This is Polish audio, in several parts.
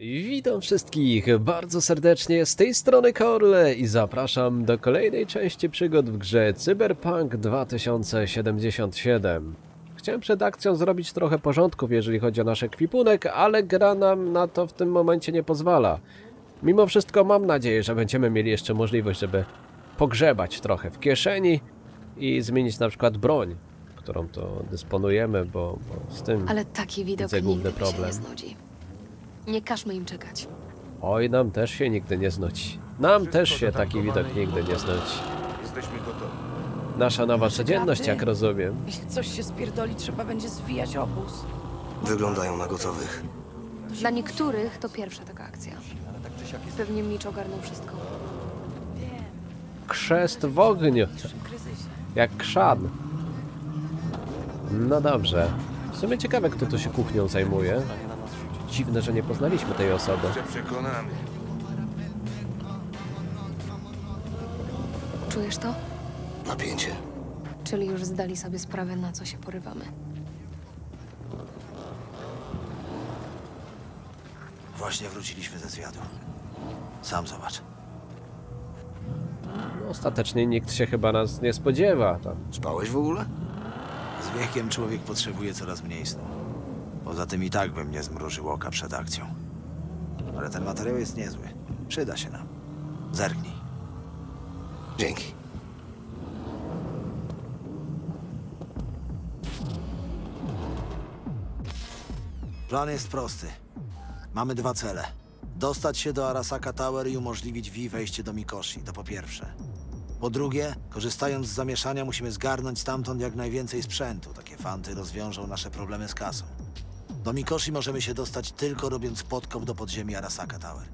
Witam wszystkich bardzo serdecznie z tej strony Korle i zapraszam do kolejnej części przygód w grze Cyberpunk 2077. Chciałem przed akcją zrobić trochę porządków, jeżeli chodzi o nasz ekwipunek, ale gra nam na to w tym momencie nie pozwala. Mimo wszystko mam nadzieję, że będziemy mieli jeszcze możliwość, żeby pogrzebać trochę w kieszeni i zmienić na przykład broń, którą to dysponujemy, bo, bo z tym... Ale taki widok nigdy się problem. nie znudzi. Nie każmy im czekać. Oj, nam też się nigdy nie znudzi. Nam też się taki widok nigdy nie znudzi. Jesteśmy gotowi. Nasza nowa codzienność, jak rozumiem. Jeśli coś się spierdoli, trzeba będzie zwijać obóz. Wyglądają na gotowych. Dla niektórych to pierwsza taka akcja. Pewnie Mitch ogarnął wszystko. Krzest w ogniu, jak krzan. No dobrze. W sumie ciekawe, kto tu się kuchnią zajmuje. Dziwne, że nie poznaliśmy tej osoby. Się przekonamy. Czujesz to? Napięcie. Czyli już zdali sobie sprawę, na co się porywamy. Właśnie wróciliśmy ze zwiadu. Sam zobacz. No, ostatecznie nikt się chyba nas nie spodziewa. Tam. Spałeś w ogóle? Z wiekiem człowiek potrzebuje coraz mniej snu. Poza tym i tak bym nie zmrużył oka przed akcją. Ale ten materiał jest niezły. Przyda się nam. Zerknij. Dzięki. Plan jest prosty. Mamy dwa cele. Dostać się do Arasaka Tower i umożliwić Vi wejście do Mikoshi, to po pierwsze. Po drugie, korzystając z zamieszania, musimy zgarnąć stamtąd jak najwięcej sprzętu. Takie fanty rozwiążą nasze problemy z kasą. Do Mikoshi możemy się dostać tylko robiąc podkop do podziemi Arasaka Tower.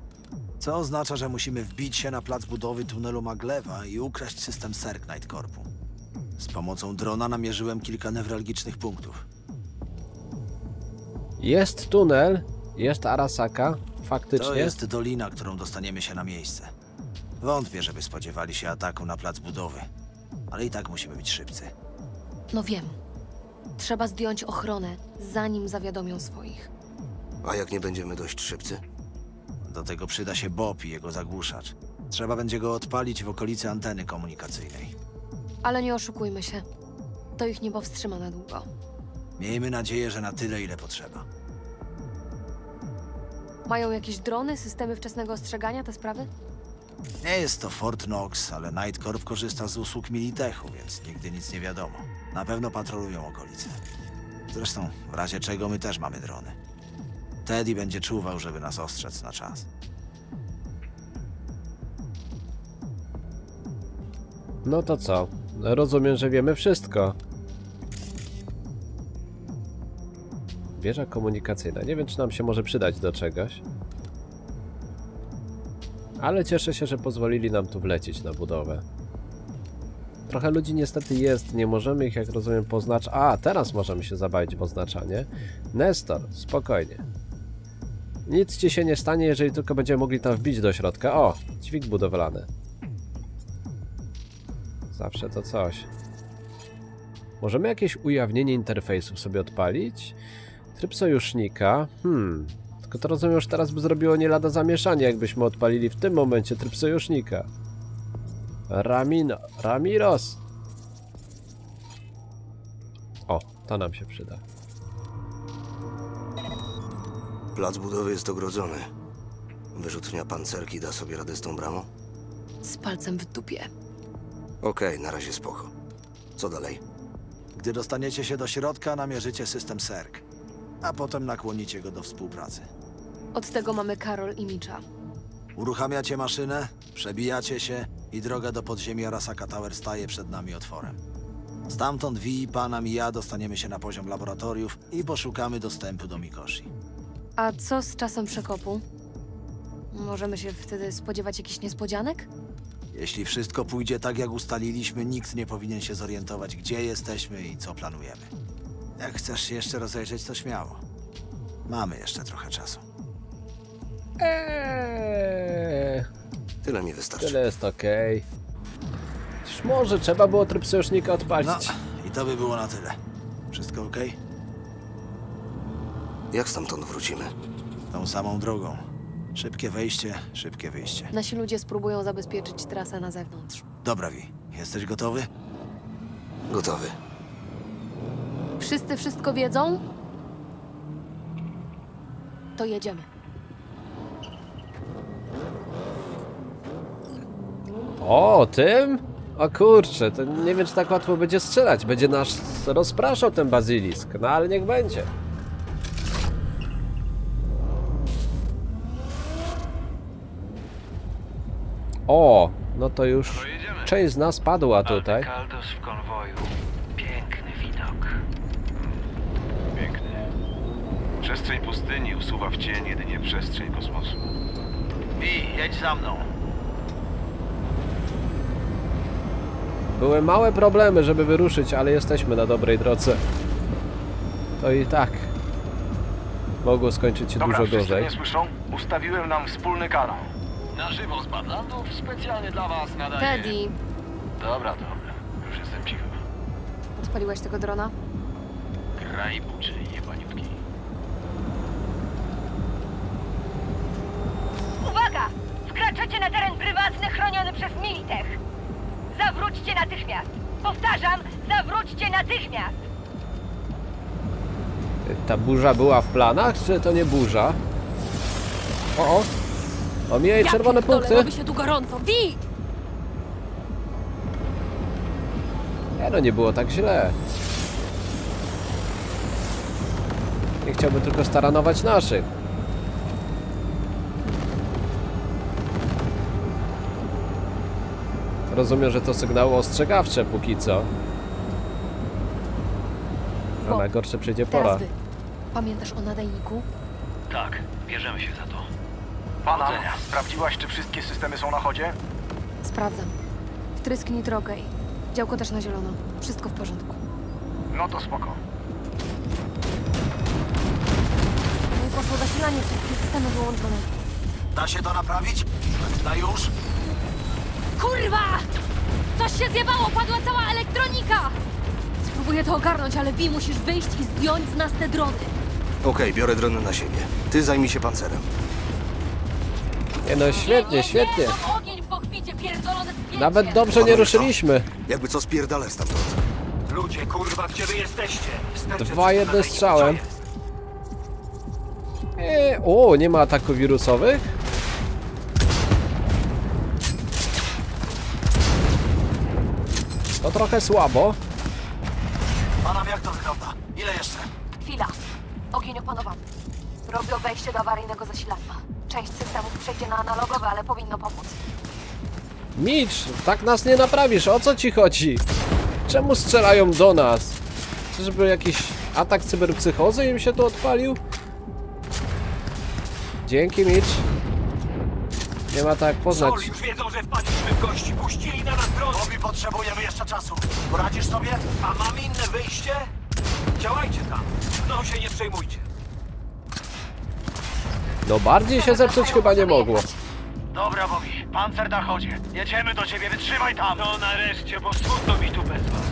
Co oznacza, że musimy wbić się na plac budowy tunelu Maglewa i ukraść system Serknight Corpu. Z pomocą drona namierzyłem kilka newralgicznych punktów. Jest tunel, jest Arasaka, To faktycznie. jest dolina, którą dostaniemy się na miejsce. Wątpię, żeby spodziewali się ataku na plac budowy. Ale i tak musimy być szybcy. No wiem. Trzeba zdjąć ochronę, zanim zawiadomią swoich. A jak nie będziemy dość szybcy? Do tego przyda się Bob i jego zagłuszacz. Trzeba będzie go odpalić w okolicy anteny komunikacyjnej. Ale nie oszukujmy się. To ich nie powstrzyma na długo. Miejmy nadzieję, że na tyle, ile potrzeba. Mają jakieś drony, systemy wczesnego ostrzegania, te sprawy? Nie jest to Fort Knox, ale Night Corp korzysta z usług Militechu, więc nigdy nic nie wiadomo. Na pewno patrolują okolice. Zresztą, w razie czego my też mamy drony. Teddy będzie czuwał, żeby nas ostrzec na czas. No to co? Rozumiem, że wiemy wszystko. Wieża komunikacyjna. Nie wiem, czy nam się może przydać do czegoś. Ale cieszę się, że pozwolili nam tu wlecieć na budowę. Trochę ludzi niestety jest, nie możemy ich, jak rozumiem, poznaczyć. A, teraz możemy się zabawić w oznaczanie. Nestor, spokojnie. Nic ci się nie stanie, jeżeli tylko będziemy mogli tam wbić do środka. O, dźwig budowlany. Zawsze to coś. Możemy jakieś ujawnienie interfejsów sobie odpalić? Tryb sojusznika. Hmm. Tylko to rozumiem, już teraz by zrobiło nie lada zamieszanie, jakbyśmy odpalili w tym momencie tryb sojusznika. Ramino. Ramiros. O, to nam się przyda. Plac budowy jest ogrodzony. Wyrzutnia pancerki da sobie radę z tą bramą? Z palcem w dupie. Okej, na razie spoko. Co dalej? Gdy dostaniecie się do środka, namierzycie system SERK, a potem nakłonicie go do współpracy. Od tego mamy Karol i Mitcha. Uruchamiacie maszynę, przebijacie się i droga do podziemi Arasaka Tower staje przed nami otworem. Stamtąd Wi, Panam i ja dostaniemy się na poziom laboratoriów i poszukamy dostępu do Mikoshi. A co z czasem przekopu? Możemy się wtedy spodziewać jakichś niespodzianek? Jeśli wszystko pójdzie tak, jak ustaliliśmy, nikt nie powinien się zorientować, gdzie jesteśmy i co planujemy. Jak chcesz się jeszcze rozejrzeć, to śmiało. Mamy jeszcze trochę czasu. Eee, Tyle mi wystarczy. tyle jest okej. Już może trzeba było tryb sojusznika odpalić. No, i to by było na tyle. Wszystko ok? Jak stamtąd wrócimy? Tą samą drogą. Szybkie wejście, szybkie wyjście. Nasi ludzie spróbują zabezpieczyć trasę na zewnątrz. Dobra, Vi. Jesteś gotowy? Gotowy. Wszyscy wszystko wiedzą? To jedziemy. O, tym? O kurczę, to nie wiem, czy tak łatwo będzie strzelać. Będzie nas rozpraszał ten bazylisk. No ale niech będzie. O, no to już część z nas padła tutaj. Kaldos w konwoju. Piękny widok. Piękny. Przestrzeń pustyni usuwa w cień jedynie przestrzeń kosmosu. I jedź za mną. Były małe problemy, żeby wyruszyć, ale jesteśmy na dobrej drodze. To i tak mogło skończyć się Dobra, dużo gorzej. mnie słyszą? Ustawiłem nam wspólny kanał. Na żywo z Badlandów specjalnie dla was nadaję. Teddy, Dobra, dobra. Już jestem cicho. odpaliłeś tego drona? Kraj buczy jebaniutki. Uwaga! Wkraczacie na teren prywatny chroniony przez Militech. Zawróćcie natychmiast. Powtarzam, zawróćcie natychmiast. Ta burza była w planach, czy to nie burza? O, o! Omijaj czerwone pierdolę, punkty! robi się tu gorąco. Wi! Nie no, nie było tak źle. Nie chciałbym tylko staranować naszych. Rozumiem, że to sygnały ostrzegawcze póki co. A najgorsze przyjdzie pora. Teraz wy. Pamiętasz o nadajniku? Tak, bierzemy się za to. Pana, Powodzenia. sprawdziłaś, czy wszystkie systemy są na chodzie? Sprawdzam. Wtrysk nitro okej. Działko też na zielono. Wszystko w porządku. No to spoko. No i poszło zasilanie, wszystkie systemy wyłączone. Da się to naprawić? Da już? Kurwa! Coś się zjebało, padła cała elektronika! Spróbuję to ogarnąć, ale Wi, musisz wyjść i zdjąć z nas te drony. Okej, biorę drony na siebie. Ty zajmij się pancerem. Nie no, świetnie, nie, świetnie. Mam ogień w pochwicie, pierdolone. Nawet dobrze nie ruszyliśmy. Jakby co spierdalę stamtąd. Ludzie, kurwa, gdzie wy jesteście? Dwa jednym strzałem. Eee, o, nie ma ataków wirusowych? To trochę słabo. Panam, jak to wygląda? Ile jeszcze? Chwila. Ogień opanowany. Robię wejście do awaryjnego zasilania. Część systemów przejdzie na analogowe, ale powinno pomóc. Mitch, tak nas nie naprawisz, o co ci chodzi? Czemu strzelają do nas? Czyżby jakiś atak cyberpsychozy im się tu odpalił? Dzięki, Mitch. Nie ma tak poznać. Sol, już wiedzą, że wpadliśmy w gości. Puścili na nas potrzebujemy jeszcze czasu. Poradzisz sobie? A mam inne wyjście? Działajcie tam. No się nie przejmujcie. No bardziej się zepsuć chyba nie mogło. Dobra, Bobby. Pancer na chodzie. Jedziemy do ciebie, wytrzymaj tam. No nareszcie, bo smutno mi tu bez was.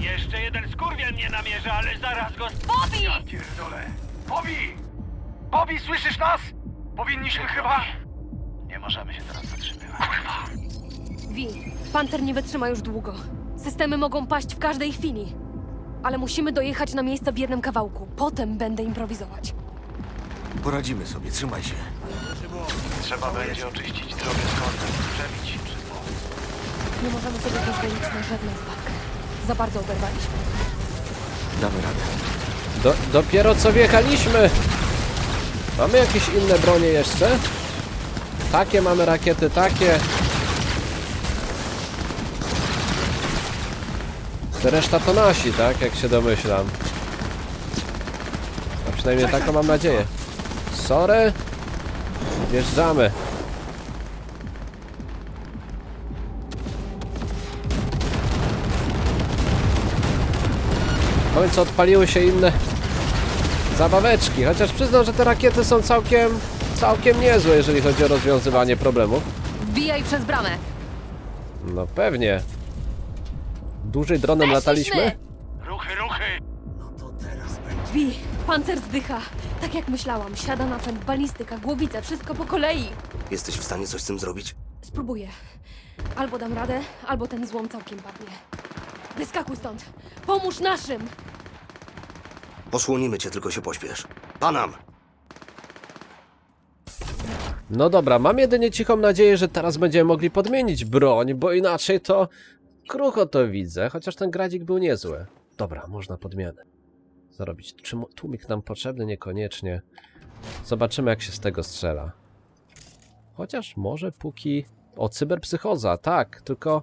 Jeszcze jeden skurwiel mnie namierza, ale zaraz go... Bobby! Ja pierdolę. Bobby! Bobby, słyszysz nas? Powinniśmy chyba... Nie możemy się teraz zatrzymywać. Kurwa. Wi, pancer nie wytrzyma już długo. Systemy mogą paść w każdej chwili. Ale musimy dojechać na miejsce w jednym kawałku. Potem będę improwizować. Poradzimy sobie, trzymaj się. Trzeba będzie oczyścić drogę z kątem, przebić. Nie możemy sobie pozwolić na żadną walkę. Za bardzo oberwaliśmy. Damy radę. Do, dopiero co wjechaliśmy. Mamy jakieś inne bronie jeszcze? Takie mamy rakiety, takie. Reszta to nasi, tak? Jak się domyślam. A przynajmniej taką mam nadzieję. Sorry. Wjeżdżamy. W końcu odpaliły się inne zabaweczki, chociaż przyznam, że te rakiety są całkiem, całkiem niezłe, jeżeli chodzi o rozwiązywanie problemów. Wbijaj przez bramę. No pewnie. Dłużej dronem lataliśmy? Ruchy, ruchy! Wi, pancer zdycha. Tak jak myślałam, siada napęd, balistyka, głowice, wszystko po kolei. Jesteś w stanie coś z tym zrobić? Spróbuję. Albo dam radę, albo ten złom całkiem padnie. Wyskakuj stąd! Pomóż naszym! Posłonimy cię, tylko się pośpiesz. Panam! No dobra, mam jedynie cichą nadzieję, że teraz będziemy mogli podmienić broń, bo inaczej to krucho to widzę, chociaż ten gradzik był niezły. Dobra, można podmianę zrobić. Czy tłumik nam potrzebny? Niekoniecznie. Zobaczymy, jak się z tego strzela. Chociaż może póki... O, cyberpsychoza, tak, tylko...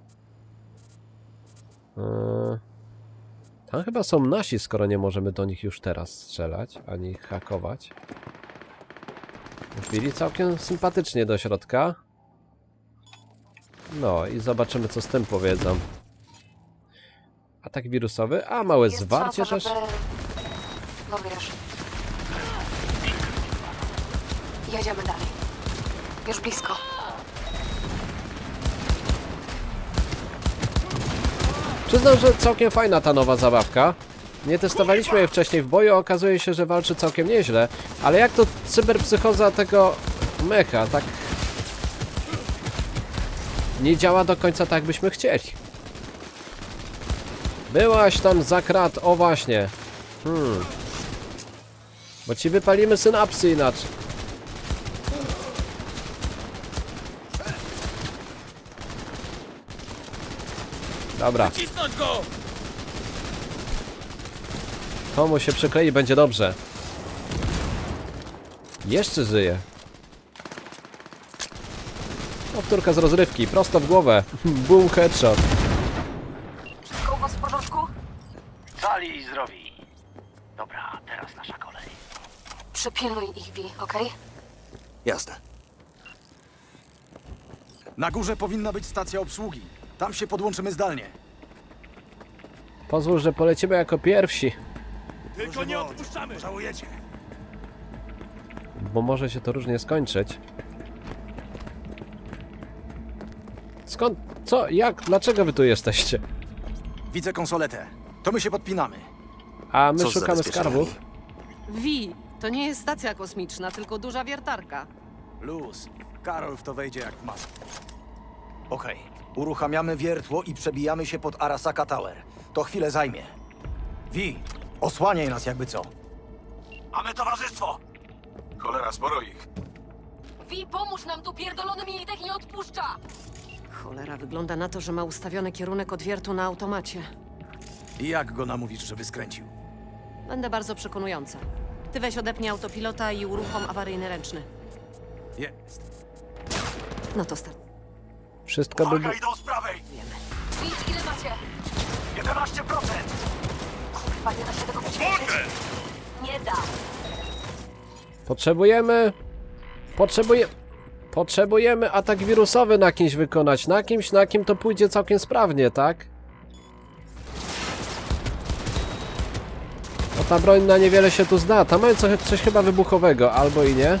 Yy... Tam chyba są nasi, skoro nie możemy do nich już teraz strzelać, ani hakować. Wbili całkiem sympatycznie do środka. No i zobaczymy co z tym powiedzą. Atak wirusowy, a małe zwarcie też. No wiesz. Jedziemy dalej. Już blisko. Przyznam, że całkiem fajna ta nowa zabawka. Nie testowaliśmy jej wcześniej w boju, okazuje się, że walczy całkiem nieźle. Ale jak to cyberpsychoza tego mecha, tak... Nie działa do końca tak, byśmy chcieli. Byłaś tam za krat, o właśnie. Hmm. Bo ci wypalimy synapsy inaczej. Dobra. To mu się przyklei, będzie dobrze. Jeszcze żyje. Powtórka z rozrywki, prosto w głowę. Boom headshot. Wszystko u was w porządku? Cali i zdrowi. Dobra, teraz nasza kolej. Przypilnuj ich, Vi, okej? Jasne. Na górze powinna być stacja obsługi. Tam się podłączymy zdalnie. Pozwól, że polecimy jako pierwsi, Tylko nie odpuszczamy! Żałujecie! bo może się to różnie skończyć. Skąd? Co? Jak? Dlaczego wy tu jesteście? Widzę konsoletę. To my się podpinamy. A my Co szukamy skarbów. Wi, to nie jest stacja kosmiczna, tylko duża wiertarka. Luz. Karol w to wejdzie jak w. Okej. Uruchamiamy wiertło i przebijamy się pod Arasaka Tower. To chwilę zajmie. Wi, osłaniaj nas jakby co. Mamy towarzystwo! Cholera, sporo ich. Vi, pomóż nam, tu pierdolony militech nie odpuszcza! Cholera, wygląda na to, że ma ustawiony kierunek odwiertu na automacie. I jak go namówisz, żeby skręcił? Będę bardzo przekonująca. Ty weź odepnij autopilota i uruchom awaryjny ręczny. Jest. No to start. Wszystko by... Uwaga, idą z prawej! Widz, ile macie? 11%! Kurwa, nie da się tego. Nie da. Potrzebujemy... Potrzebuję... Potrzebujemy atak wirusowy na kimś wykonać. Na kimś, na kim to pójdzie całkiem sprawnie, tak? Ta broń na niewiele się tu zda. Tam mają coś, coś chyba wybuchowego, albo i nie.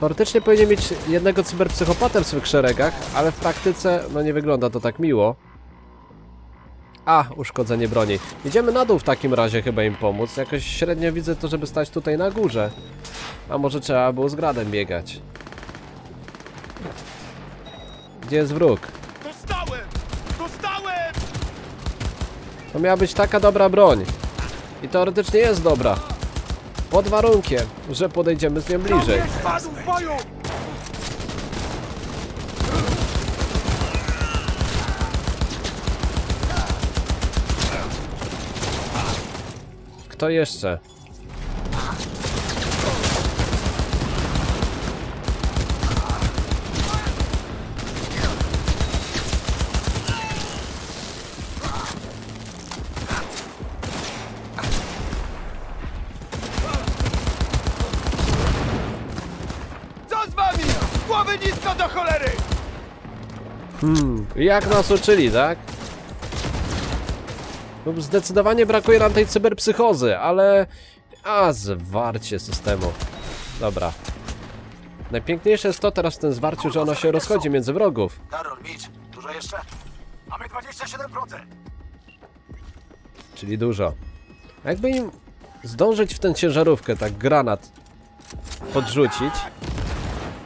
Teoretycznie powinien mieć jednego cyberpsychopatę w swych szeregach, ale w praktyce no nie wygląda to tak miło. A, uszkodzenie broni. Idziemy na dół w takim razie chyba im pomóc. Jakoś średnio widzę to, żeby stać tutaj na górze. A może trzeba było z gradem biegać. Gdzie jest wróg? Dostałem! Dostałem! To miała być taka dobra broń. I teoretycznie jest dobra. Pod warunkiem, że podejdziemy z nią bliżej. Kto jeszcze? Co z wami? Głowy nisko do cholery! Jak nas uczyli, tak? No, Zdecydowanie brakuje nam tej cyberpsychozy, ale... A, zwarcie systemu. Dobra. Najpiękniejsze jest to teraz w tym zwarciu, że ono się rozchodzi między wrogów. Karol, Mitch, dużo jeszcze? Mamy 27%! Czyli dużo. A Jakby im zdążyć w tę ciężarówkę, tak granat podrzucić.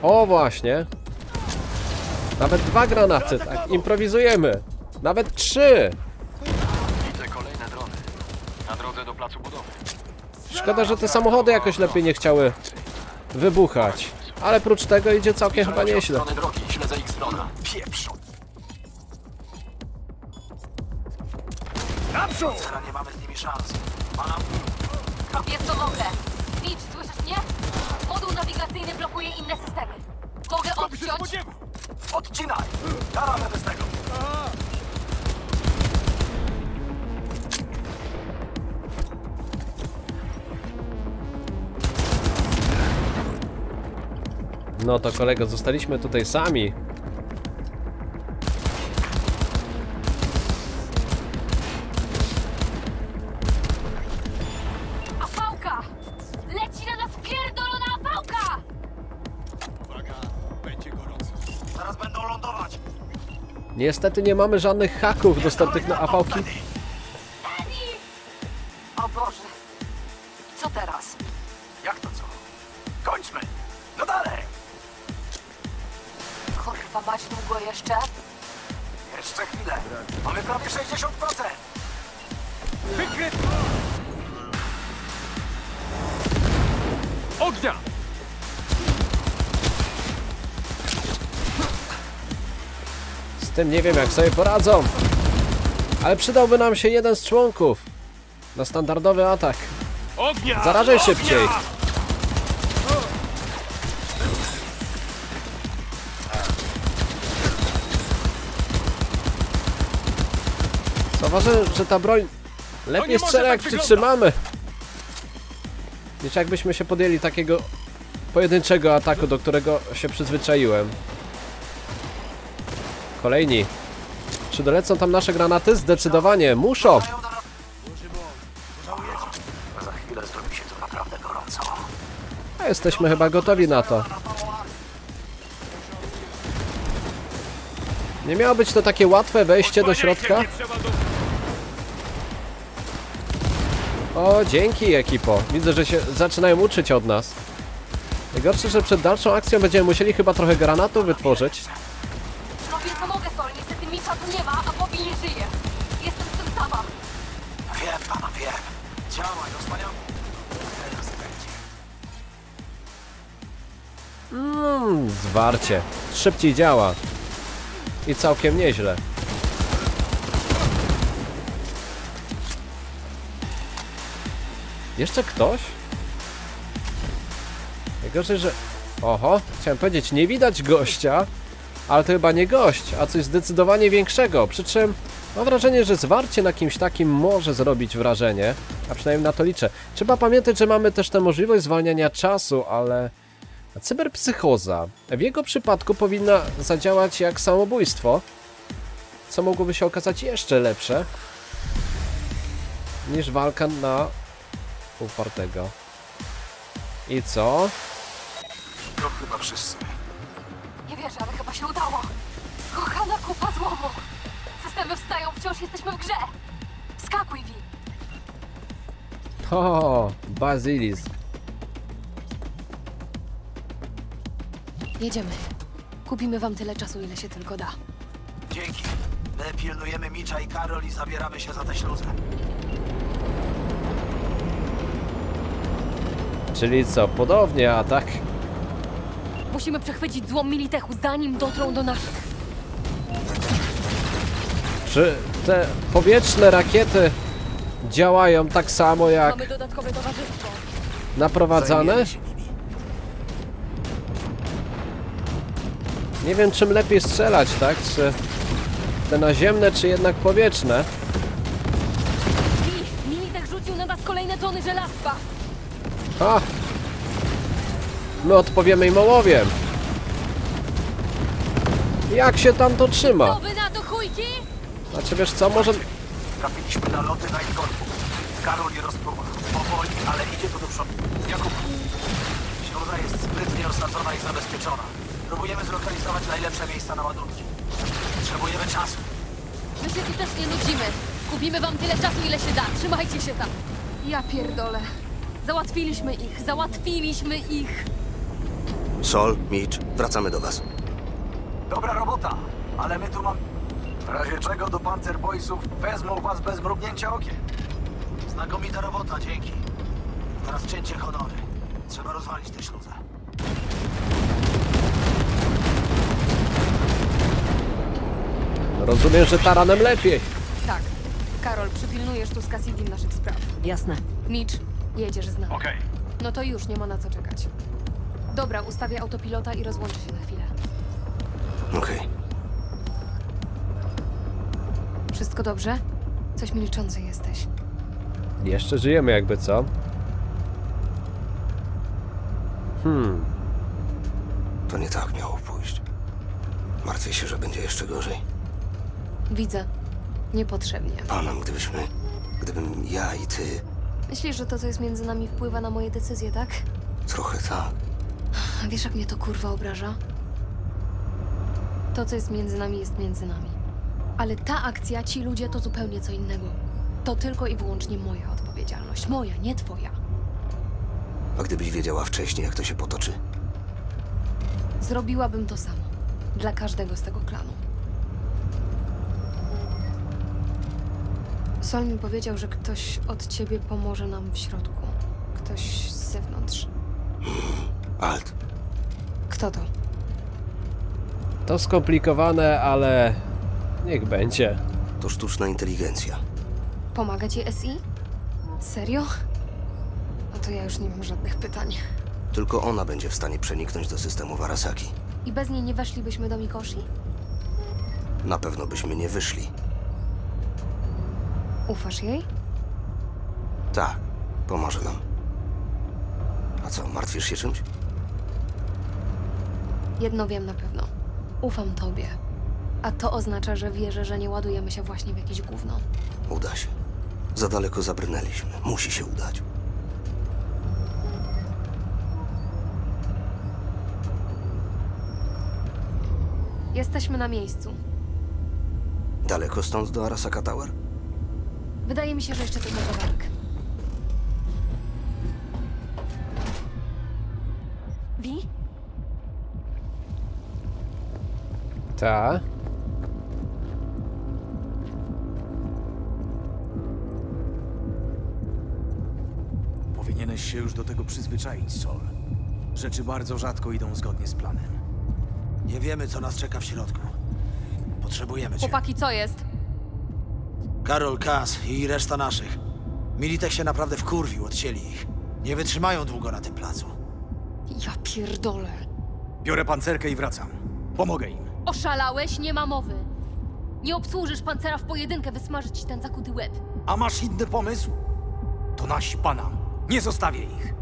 O właśnie. Nawet dwa granaty, tak improwizujemy. Nawet trzy. Widzę kolejne drony. Na drodze do placu budowy. Szkoda, że te samochody jakoś lepiej nie chciały wybuchać. Ale prócz tego idzie całkiem chyba nieźle. drogi, śledzę ich nie mamy z nimi szans. Robię co mogę. Mitch, Dawamy bez tego! No to kolego, zostaliśmy tutaj sami. Niestety nie mamy żadnych haków dostępnych na AV-ki. Nie wiem jak sobie poradzą. Ale przydałby nam się jeden z członków. Na standardowy atak. Ognia! Zarażaj szybciej. Zauważyłem, że ta broń lepiej strzela jak tak wyglądać. przytrzymamy. Wiecie, jakbyśmy się podjęli takiego pojedynczego ataku, do którego się przyzwyczaiłem. Kolejni. Czy dolecą tam nasze granaty? Zdecydowanie, muszą. Za chwilę zrobi się tu naprawdę gorąco. A jesteśmy chyba gotowi na to. Nie miało być to takie łatwe wejście do środka? O, dzięki ekipo. Widzę, że się zaczynają uczyć od nas. Najgorsze, że przed dalszą akcją będziemy musieli chyba trochę granatów wytworzyć. Mmm, zwarcie. Szybciej działa. I całkiem nieźle. Jeszcze ktoś? Najgorzej, że... Oho, chciałem powiedzieć, nie widać gościa, ale to chyba nie gość, a coś zdecydowanie większego. Przy czym mam wrażenie, że zwarcie na kimś takim może zrobić wrażenie, a przynajmniej na to liczę. Trzeba pamiętać, że mamy też tę możliwość zwalniania czasu, ale... A cyberpsychoza w jego przypadku powinna zadziałać jak samobójstwo, co mogłoby się okazać jeszcze lepsze niż walka na upartego. I co? To chyba wszyscy. Nie wierzę, ale chyba się udało. Kochana kupa złomu. Systemy wstają, wciąż jesteśmy w grze. Skakuj, Vi. O, Basilisk. Jedziemy. Kupimy wam tyle czasu, ile się tylko da. Dzięki. My pilnujemy Micza i Karol i zabieramy się za tę śluzę. Czyli co, podobnie atak? Musimy przechwycić złom Militechu, zanim dotrą do naszych. Czy te powietrzne rakiety działają tak samo jak Mamy dodatkowe towarzystwo. naprowadzane? Zajmiemy się Nie wiem czym lepiej strzelać, tak? Czy te naziemne, czy jednak powietrzne? Vi, Militech rzucił na nas kolejne tony żelastwa. A! My odpowiemy im ołowiem. Jak się tam to trzyma? Co wy na to, chujki? Znaczy wiesz co, może... Trafiliśmy na loty Night Corpu. Karol je rozpruwa. Powoli, ale idzie to do przodu. Jakub, śluza jest sprytnie osadzona i zabezpieczona. Próbujemy zlokalizować najlepsze miejsca na ładunki. Potrzebujemy czasu. My się tu też nie nudzimy. Kupimy wam tyle czasu, ile się da. Trzymajcie się tam. Ja pierdolę. Załatwiliśmy ich, załatwiliśmy ich! Sol, Mitch, wracamy do was. Dobra robota, ale my tu mam... W razie czego do Panzer Boysów wezmą was bez mrugnięcia okiem. Znakomita robota, dzięki. Teraz cięcie honory. Trzeba rozwalić tę śluzę. Rozumiem, że taranem lepiej. Tak. Karol, przypilnujesz tu z Cassidy naszych spraw. Jasne. Mitch, jedziesz z nami. Okej. No to już nie ma na co czekać. Dobra, ustawię autopilota i rozłączę się na chwilę. Okej. Wszystko dobrze? Coś milczący jesteś. Jeszcze żyjemy jakby co? Hmm, To nie tak miało pójść. Martwię się, że będzie jeszcze gorzej. Widzę. Niepotrzebnie. Panem, gdybyśmy... Gdybym ja i ty... Myślisz, że to, co jest między nami, wpływa na moje decyzje, tak? Trochę tak. Wiesz, jak mnie to kurwa obraża? To, co jest między nami, jest między nami. Ale ta akcja, ci ludzie, to zupełnie co innego. To tylko i wyłącznie moja odpowiedzialność. Moja, nie twoja. A gdybyś wiedziała wcześniej, jak to się potoczy? Zrobiłabym to samo. Dla każdego z tego klanu. Sol mi powiedział, że ktoś od ciebie pomoże nam w środku. Ktoś z zewnątrz. Alt, Kto to? to skomplikowane, ale niech będzie. to sztuczna inteligencja. Pomaga ci SI? Serio? No to ja już nie mam żadnych pytań. Tylko ona będzie w stanie przeniknąć do systemu Warasaki. I bez niej nie weszlibyśmy do Mikoshi? Na pewno byśmy nie wyszli. Ufasz jej? Tak, pomoże nam. A co, martwisz się czymś? Jedno wiem na pewno. Ufam tobie. A to oznacza, że wierzę, że nie ładujemy się właśnie w jakieś gówno. Uda się. Za daleko zabrnęliśmy. Musi się udać. Jesteśmy na miejscu. Daleko stąd do Arasaka Tower? Wydaje mi się, że jeszcze tylko kawałek. Wi? Ta. Powinieneś się już do tego przyzwyczaić, Sol. Rzeczy bardzo rzadko idą zgodnie z planem. Nie wiemy, co nas czeka w środku. Potrzebujemy cię. Chłopaki, co jest? Karol, Kas i reszta naszych. Militek się naprawdę wkurwił, odcięli ich. Nie wytrzymają długo na tym placu. Ja pierdolę. Biorę pancerkę i wracam. Pomogę im. Oszalałeś? Nie ma mowy. Nie obsłużysz pancera w pojedynkę, wysmażyć ci ten zakuty łeb. A masz inny pomysł? To nasi pana. Nie zostawię ich.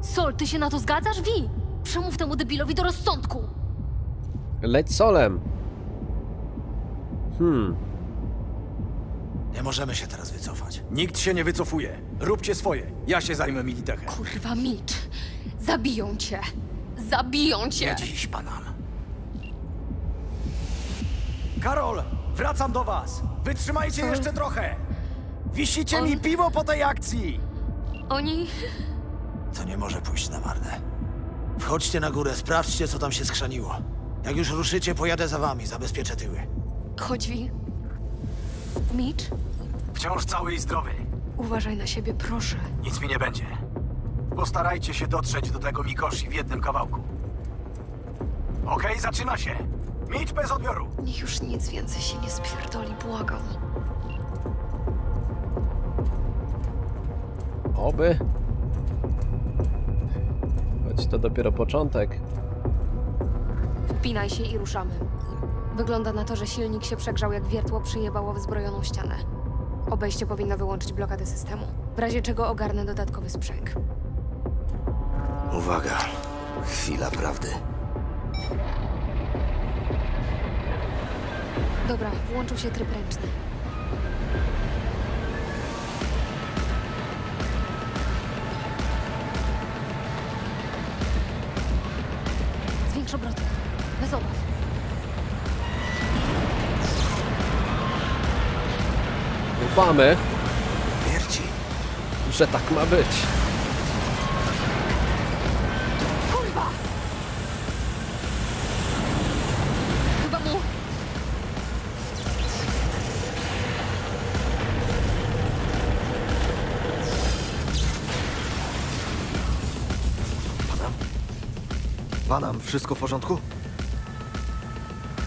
Sol, ty się na to zgadzasz? Wi! Przemów temu debilowi do rozsądku! Leć solem. Hmm, Nie możemy się teraz wycofać. Nikt się nie wycofuje. Róbcie swoje. Ja się zajmę Militechem. Kurwa, Mitch. Zabiją cię. Zabiją cię. Nie dziś, panam. Karol, wracam do was. Wytrzymajcie jeszcze trochę. Wisicie mi On- piwo po tej akcji. Oni... To nie może pójść na marne. Wchodźcie na górę, sprawdźcie, co tam się skrzaniło. Jak już ruszycie, pojadę za wami, zabezpieczę tyły. Chodź. Mitch, Wciąż cały i zdrowy. uważaj na siebie, proszę. Nic mi nie będzie. Postarajcie się dotrzeć do tego Mikoshi w jednym kawałku. Okej, zaczyna się. Mitch bez odbioru. Niech już nic więcej się nie spierdoli, błagam. oby. Choć to dopiero początek. Wpinaj się i ruszamy. Wygląda na to, że silnik się przegrzał, jak wiertło przyjebało w zbrojoną ścianę. Obejście powinno wyłączyć blokadę systemu. W razie czego ogarnę dodatkowy sprzęg. Uwaga. Chwila prawdy. Dobra, włączył się tryb ręczny. Ufamy. Mierci. że tak ma być. Kurwa! Chyba mu... Panam, wszystko w porządku?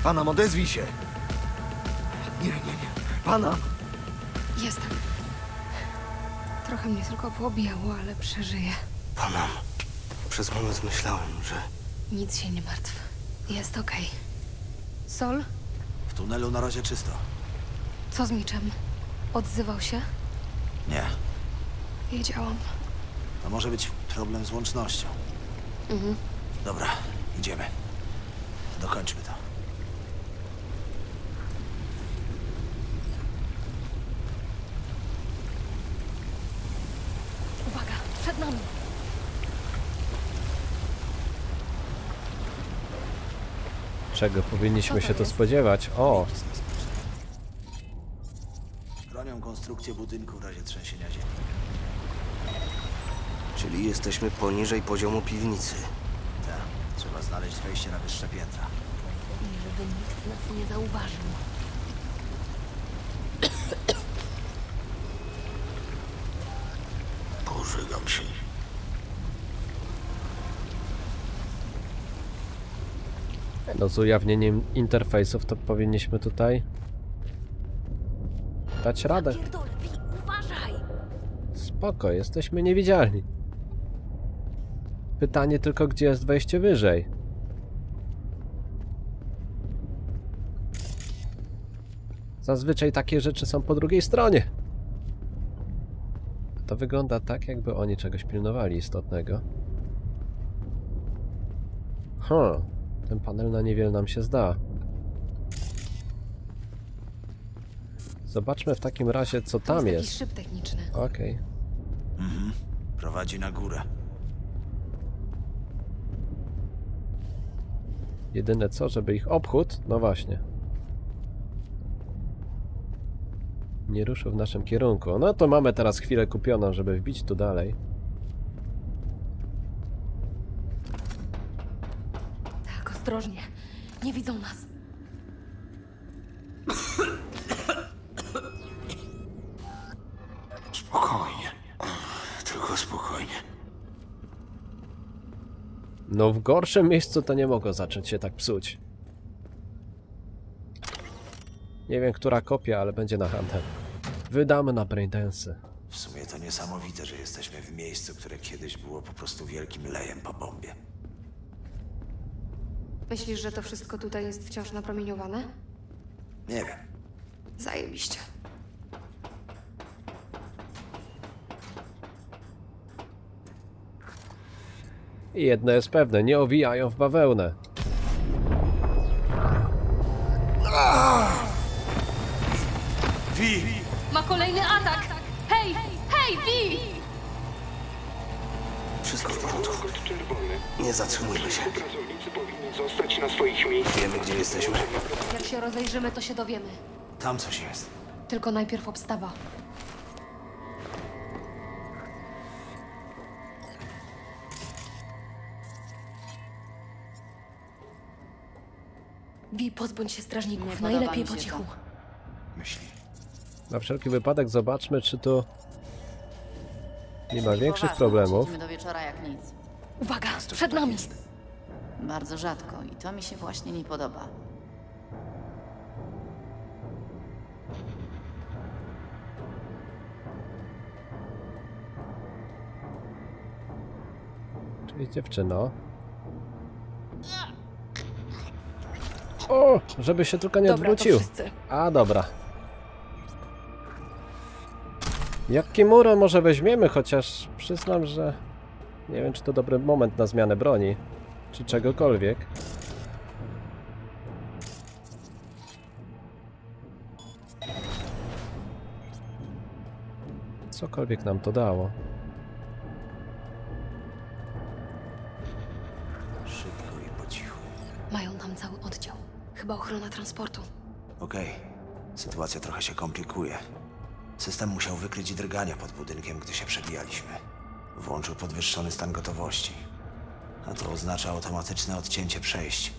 Panam, odezwij się! Nie, nie, nie. Panam! Trochę mnie tylko poobijało, ale przeżyję. Panam, przez moment myślałem, że... Nic się nie martw. Jest okej. Sol? W tunelu na razie czysto. Co z Miczem? Odzywał się? Nie. Wiedziałam. To może być problem z łącznością. Mhm. Dobra, idziemy. Dokończmy to. Uwaga, przed nami! Czego powinniśmy to się tu jest? spodziewać? O, Chronią konstrukcję budynku w razie trzęsienia ziemi. Czyli jesteśmy poniżej poziomu piwnicy. Tak. Trzeba znaleźć wejście na wyższe piętra. Żeby nikt nas nie zauważył. Pożygam się. no z ujawnieniem interfejsów to powinniśmy tutaj dać radę. Spoko, jesteśmy niewidzialni. Pytanie tylko, gdzie jest wejście wyżej? Zazwyczaj takie rzeczy są po drugiej stronie. To wygląda tak, jakby oni czegoś pilnowali istotnego. Huh, ten panel na niewiele nam się zda. Zobaczmy w takim razie, co To tam jest jest. jakiś szyb techniczny. Okej. Mhm. Prowadzi na górę. Jedyne co, żeby ich obchód, no właśnie. Nie ruszył w naszym kierunku. No to mamy teraz chwilę kupioną, żeby wbić tu dalej. Tak, ostrożnie. Nie widzą nas. Spokojnie. Tylko spokojnie. No w gorszym miejscu to nie mogło zacząć się tak psuć. Nie wiem, która kopia, ale będzie na handel. Wydamy na braindensy. W sumie to niesamowite, że jesteśmy w miejscu, które kiedyś było po prostu wielkim lejem po bombie. Myślisz, że to wszystko tutaj jest wciąż napromieniowane? Nie wiem. Zajebiście. I jedno jest pewne, nie owijają w bawełnę. Ma kolejny atak! Hej! Hej, Vi! Wszystko w porządku. Nie zatrzymujmy się. Pracownicy powinni zostać na swoich miejscach. Wiemy, gdzie jesteśmy. Jak się rozejrzymy, to się dowiemy. Tam coś jest. Tylko najpierw obstawa. Vi, pozbądź się strażników. Najlepiej po cichu. Na wszelki wypadek zobaczmy, czy tu nie ma większych problemów. do wieczora jak nic. Uwaga, przed nami! Bardzo rzadko i to mi się właśnie nie podoba. Czyli dziewczyno. O, żeby się tylko nie Dobra, to odwrócił. wszyscy. A, dobra. Jak Kimura może weźmiemy, chociaż przyznam, że nie wiem, czy to dobry moment na zmianę broni, czy czegokolwiek. Cokolwiek nam to dało. Szybko i po cichu. Mają tam cały oddział. Chyba ochrona transportu. Okej. Sytuacja trochę się komplikuje. System musiał wykryć drgania pod budynkiem, gdy się przebijaliśmy. Włączył podwyższony stan gotowości. A to oznacza automatyczne odcięcie przejść.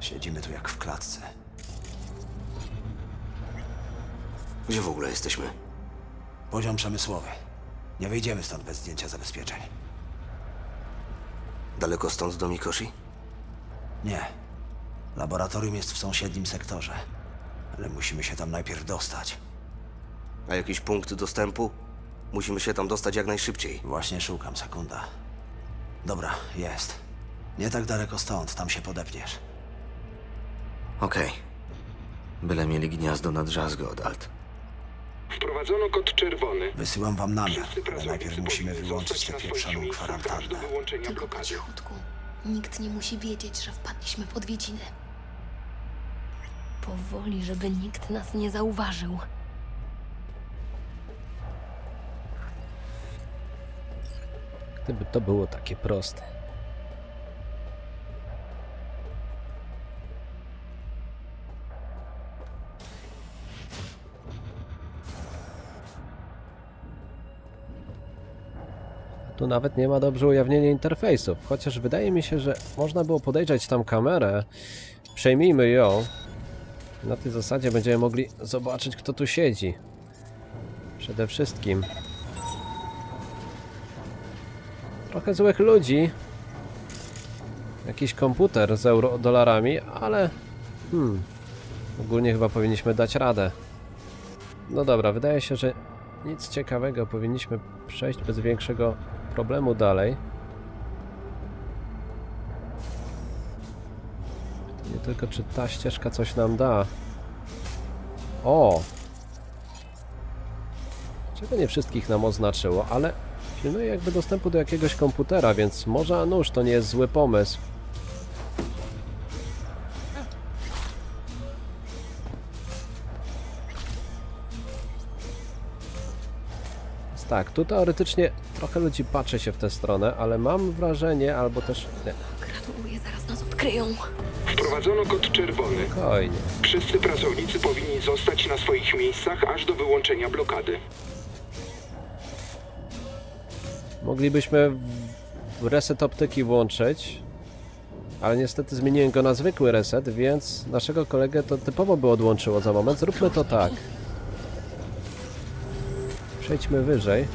Siedzimy tu jak w klatce. Gdzie w ogóle jesteśmy? Poziom przemysłowy. Nie wyjdziemy stąd bez zdjęcia zabezpieczeń. Daleko stąd do Mikoshi? Nie. Laboratorium jest w sąsiednim sektorze. Ale musimy się tam najpierw dostać. A jakiś punkt dostępu? Musimy się tam dostać jak najszybciej. Właśnie szukam, sekunda. Dobra, jest. Nie tak daleko stąd, tam się podepniesz. Okej. Byle mieli gniazdo na drzazgę od Alt. Wprowadzono kod czerwony. Wysyłam wam namiar, Wszyscy ale pracownicy najpierw musimy powinni wyłączyć zostać tę na swoich pieprzoną miejscach aż do kwarantannę. wyłączenia Tylko blokady. cichutku. Nikt nie musi wiedzieć, że wpadliśmy w odwiedziny. Powoli, żeby nikt nas nie zauważył. Gdyby to było takie proste. Tu nawet nie ma dobrze ujawnienia interfejsów, chociaż wydaje mi się, że można było podejrzeć tam kamerę. Przejmijmy ją. Na tej zasadzie będziemy mogli zobaczyć, kto tu siedzi. Przede wszystkim. Trochę złych ludzi. Jakiś komputer z euro dolarami, ale... Hmm. Ogólnie chyba powinniśmy dać radę. No dobra, wydaje się, że nic ciekawego. Powinniśmy przejść bez większego problemu dalej. Nie tylko czy ta ścieżka coś nam da. O! Czego nie wszystkich nam oznaczyło, ale pilnuję jakby dostępu do jakiegoś komputera, więc może a nóż to nie jest zły pomysł. Więc tak, tu teoretycznie trochę ludzi patrzy się w tę stronę, ale mam wrażenie, albo też... Nie, Gratuluję, zaraz nas odkryją. Wprowadzono kod czerwony. spokojnie. Wszyscy pracownicy powinni zostać na swoich miejscach aż do wyłączenia blokady. Moglibyśmy reset optyki włączyć, ale niestety zmieniłem go na zwykły reset, więc naszego kolegę to typowo by odłączyło za moment. Zróbmy to tak. Przejdźmy wyżej.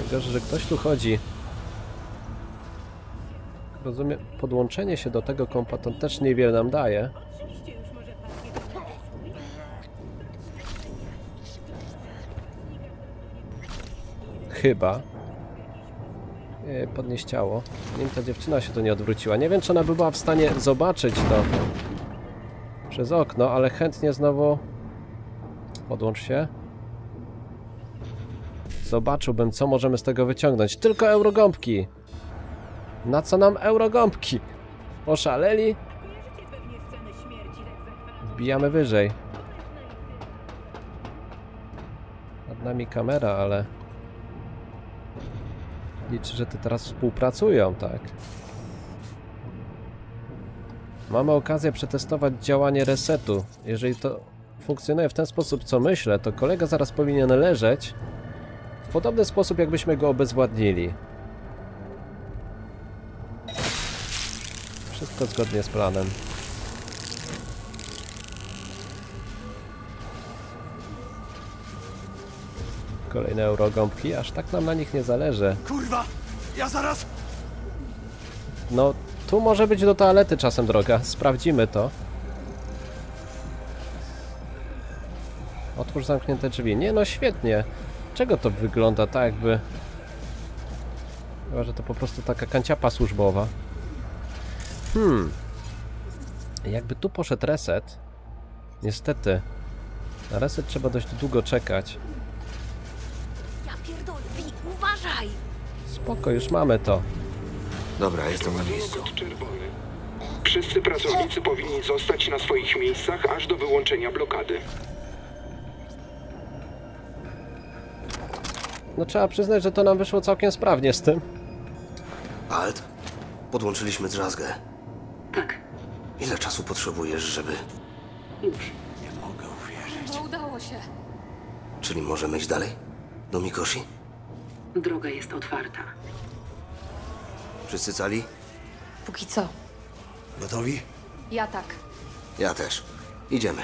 Najgorsze, że ktoś tu chodzi. Rozumiem, podłączenie się do tego kompa to też niewiele nam daje. Chyba. Nie, podnieść ciało. Wiem, ta dziewczyna się tu nie odwróciła. Nie wiem, czy ona by była w stanie zobaczyć to przez okno, ale chętnie znowu... Podłącz się. Zobaczyłbym, co możemy z tego wyciągnąć. Tylko eurogąbki! Na co nam eurogąbki? Oszaleli? Wbijamy wyżej. Nad nami kamera, ale... Liczę, że te teraz współpracują, tak? Mamy okazję przetestować działanie resetu. Jeżeli to funkcjonuje w ten sposób, co myślę, to kolega zaraz powinien leżeć w podobny sposób, jakbyśmy go obezwładnili. Wszystko zgodnie z planem. Kolejne eurogąbki, aż tak nam na nich nie zależy. Kurwa! Ja zaraz... No, tu może być do toalety czasem droga. Sprawdzimy to. Otwórz zamknięte drzwi. Nie no, świetnie. Czego to wygląda tak jakby... Chyba, że to po prostu taka kanciapa służbowa. Hmm. Jakby tu poszedł reset. Niestety. Na reset trzeba dość długo czekać. Ja pierdolę, Wi, uważaj! Spoko, już mamy to. Dobra, jestem na miejscu. kod czerwony. Wszyscy pracownicy powinni zostać na swoich miejscach aż do wyłączenia blokady. No trzeba przyznać, że to nam wyszło całkiem sprawnie z tym. Alt? Podłączyliśmy drzazgę. Tak. Ile czasu potrzebujesz, żeby... Nie mogę uwierzyć. No udało się. Czyli możemy iść dalej? Do Mikoshi? Droga jest otwarta. Wszyscy cali? Póki co. Gotowi? Ja tak. Ja też. Idziemy.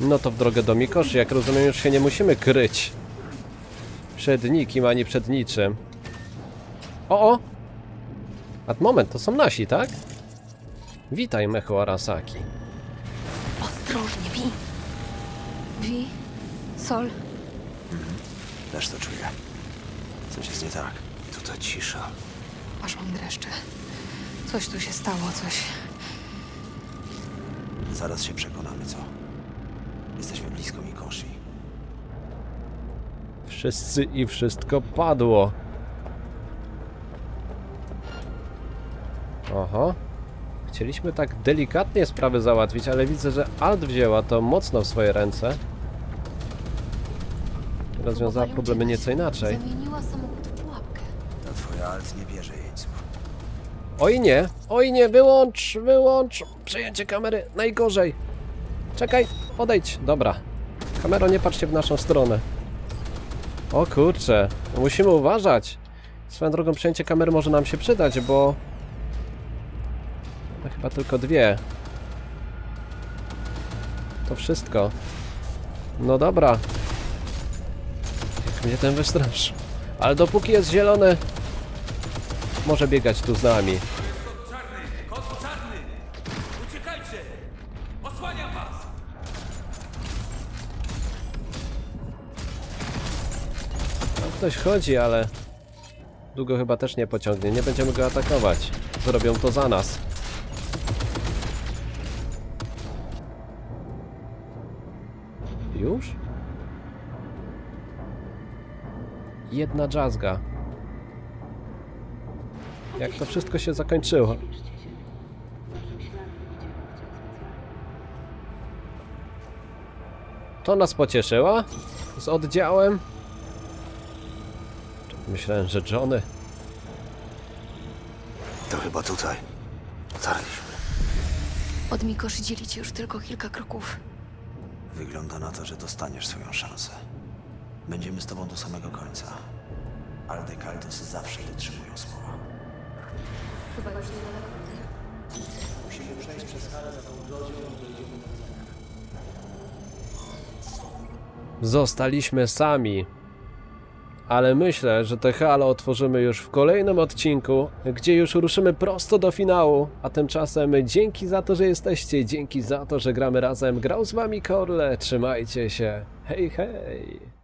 No to w drogę do Mikoszy, jak rozumiem, już się nie musimy kryć. Przed nikim, ani przed niczym. O, o! A moment, to są nasi, tak? Witaj, Mecho Arasaki. Wi? Sol? Też to czuję. Coś jest nie tak. Tu ta cisza. Aż mam dreszcze. Coś tu się stało, coś. Zaraz się przekonamy, co? Jesteśmy blisko Mikoshi. Wszyscy i wszystko padło. Oho. Chcieliśmy tak delikatnie sprawy załatwić, ale widzę, że Alt wzięła to mocno w swoje ręce. Rozwiązała problemy nieco inaczej. Zamieniła samochód w pułapkę. Ta twoja alt nie bierze jeńców. Oj nie, oj nie, wyłącz, wyłącz. Przejęcie kamery, najgorzej. Czekaj, odejdź. Dobra. Kamero, nie patrzcie w naszą stronę. O kurczę, musimy uważać. Swoją drogą przejęcie kamery może nam się przydać, bo... No, chyba tylko dwie. To wszystko. No dobra. Mnie ten wystraszył. Ale dopóki jest zielony, może biegać tu z nami. Tam ktoś chodzi, ale długo chyba też nie pociągnie. Nie będziemy go atakować. Zrobią to za nas. Już? Jedna jazzga. Jak to wszystko się zakończyło? To nas pocieszyła? Z oddziałem? Myślałem, że Johnny. To chyba tutaj. Dotarliśmy. Od Mikoszy dzieli ci już tylko kilka kroków. Wygląda na to, że dostaniesz swoją szansę. Będziemy z tobą do samego końca. Aldecaldos zawsze dotrzymują słowa. Chyba już niedaleko. Musimy przejść przez halę za tą drodzią i dojdziemy do Zostaliśmy sami. Ale myślę, że te hale otworzymy już w kolejnym odcinku, gdzie już ruszymy prosto do finału. A tymczasem dzięki za to, że jesteście, dzięki za to, że gramy razem. Grał z wami Korle, trzymajcie się. Hej, hej.